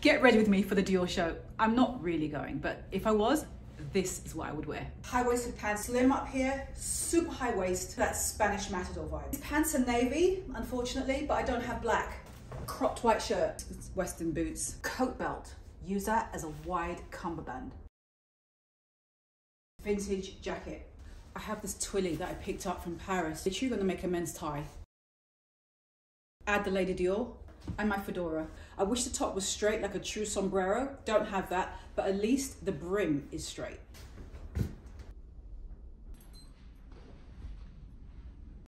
Get ready with me for the Dior show. I'm not really going, but if I was, this is what I would wear. High-waisted pants, slim up here, super high waist, that Spanish matador vibe. These pants are navy, unfortunately, but I don't have black. Cropped white shirt, Western boots, coat belt. Use that as a wide cummerbund. Vintage jacket. I have this twilly that I picked up from Paris. Literally gonna make a men's tie. Add the Lady Dior and my fedora. I wish the top was straight like a true sombrero. Don't have that, but at least the brim is straight.